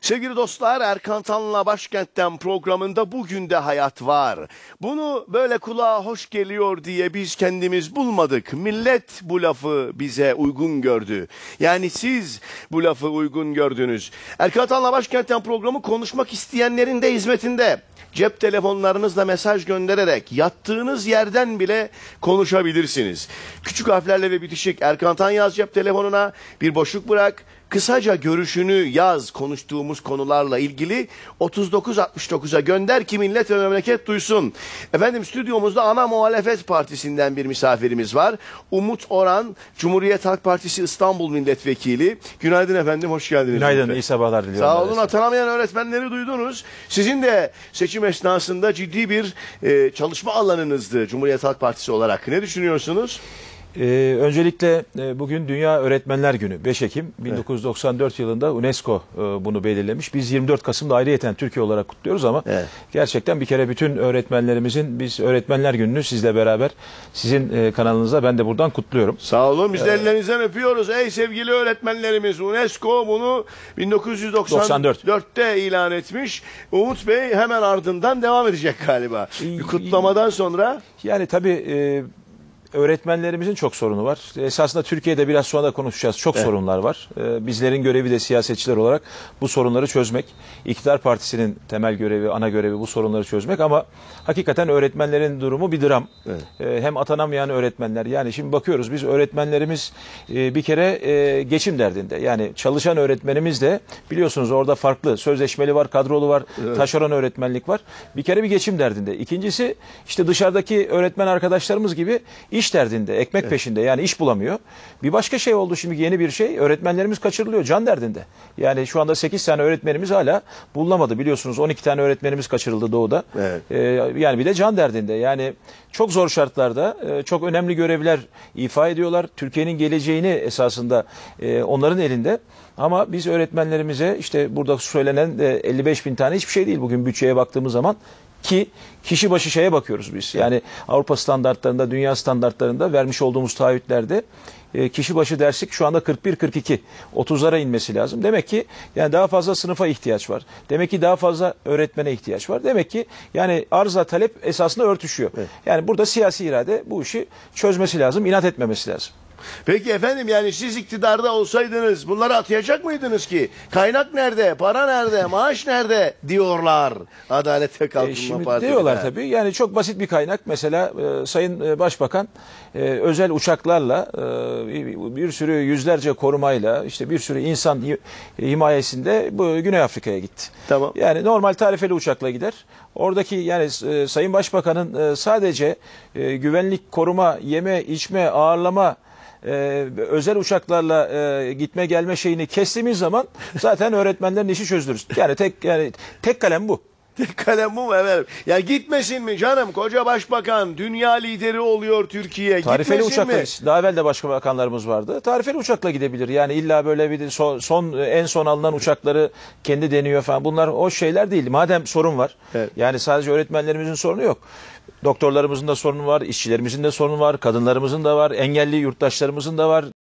Sevgili dostlar Erkan Tan'la Başkent'ten programında bugün de hayat var. Bunu böyle kulağa hoş geliyor diye biz kendimiz bulmadık. Millet bu lafı bize uygun gördü. Yani siz bu lafı uygun gördünüz. Erkan Tan'la Başkent'ten programı konuşmak isteyenlerin de hizmetinde. Cep telefonlarınızla mesaj göndererek yattığınız yerden bile konuşabilirsiniz. Küçük harflerle ve bitişik Erkan Tan yaz cep telefonuna bir boşluk bırak. Kısaca görüşünü yaz konuştuğumuz konularla ilgili 3969'a gönder ki millet ve memleket duysun. Efendim stüdyomuzda ana muhalefet partisinden bir misafirimiz var. Umut Oran, Cumhuriyet Halk Partisi İstanbul Milletvekili. Günaydın efendim, hoş geldiniz. Günaydın, Bey. iyi sabahlar diliyorum. Sağ olun atanamayan öğretmenleri duydunuz. Sizin de seçim esnasında ciddi bir e, çalışma alanınızdı Cumhuriyet Halk Partisi olarak. Ne düşünüyorsunuz? Ee, öncelikle e, bugün Dünya Öğretmenler Günü 5 Ekim 1994 yılında UNESCO e, bunu belirlemiş. Biz 24 Kasım'da ayrıyeten Türkiye olarak kutluyoruz ama Evet. gerçekten bir kere bütün öğretmenlerimizin biz Öğretmenler Günü'nü sizle beraber sizin e, kanalınızda ben de buradan kutluyorum. Sağ olun. Biz de ellerinizden öpüyoruz. Ey sevgili öğretmenlerimiz. UNESCO bunu 1994'te ilan etmiş. Umut Bey hemen ardından devam edecek galiba. Bir kutlamadan sonra Yani tabii e, öğretmenlerimizin çok sorunu var. Esasında Türkiye'de biraz sonra da konuşacağız. Çok sorunlar var. E, bizlerin görevi de siyasetçiler olarak bu sorunları çözmek. İktidar Partisi'nin temel görevi, ana görevi bu sorunları çözmek ama hakikaten öğretmenlerin durumu bir dram. E, hem atanamayan öğretmenler. Yani şimdi bakıyoruz biz öğretmenlerimiz e, bir kere e, geçim derdinde. Yani çalışan öğretmenimiz de biliyorsunuz orada farklı sözleşmeli var, kadrolu var, taşeron öğretmenlik var. Bir kere bir geçim derdinde. İkincisi işte dışarıdaki öğretmen arkadaşlarımız gibi iş derdinde, ekmek peşinde yani iş bulamıyor. Bir başka şey oldu şimdi yeni bir şey. Öğretmenlerimiz kaçırılıyor can derdinde. Yani şu anda 8 tane öğretmenimiz hala bulunamadı. Biliyorsunuz 12 tane öğretmenimiz kaçırıldı doğuda. Evet. Ee, yani bir de can derdinde. Yani çok zor şartlarda e, çok önemli görevler ifa ediyorlar. Türkiye'nin geleceğini esasında e, onların elinde. Ama biz öğretmenlerimize işte burada söylenen de 55 bin tane hiçbir şey değil bugün bütçeye baktığımız zaman ki kişi başı şeye bakıyoruz biz. Yani Avrupa standartlarında, dünya standartlarında vermiş olduğumuz taahhütlerde e, kişi başı derslik şu anda 41-42 30'lara inmesi lazım. Demek ki yani daha fazla sınıfa ihtiyaç var. Demek ki daha fazla öğretmene ihtiyaç var. Demek ki yani arzla talep esasında örtüşüyor. Yani burada siyasi irade bu işi çözmesi lazım, inat etmemesi lazım. Peki efendim yani siz iktidarda olsaydınız bunları atayacak mıydınız ki? Kaynak nerede? Para nerede? Maaş nerede? Diyorlar. Adalet ve E, Kalkınma şimdi Partisi. diyorlar tabii. Yani çok basit bir kaynak. Mesela e, Sayın e, Başbakan e, özel uçaklarla e, bir sürü yüzlerce korumayla işte bir sürü insan hi- himayesinde bu Güney Afrika'ya gitti. Tamam. Yani normal tarifeli uçakla gider. Oradaki yani e, Sayın Başbakan'ın e, sadece e, güvenlik, koruma, yeme, içme, ağırlama e, özel uçaklarla e, gitme gelme şeyini kestiğimiz zaman zaten öğretmenlerin işi çözülür. Yani tek yani tek kalem bu. Tek kalem bu mu efendim? Ya gitmesin mi canım? Koca başbakan dünya lideri oluyor Türkiye. Tarifeli gitmesin uçakla mi? daha evvel de başka bakanlarımız vardı. Tarifeli uçakla gidebilir. Yani illa böyle bir son, son en son alınan uçakları kendi deniyor falan. Bunlar o şeyler değil. Madem sorun var. Evet. Yani sadece öğretmenlerimizin sorunu yok. Doktorlarımızın da sorunu var, işçilerimizin de sorunu var, kadınlarımızın da var, engelli yurttaşlarımızın da var.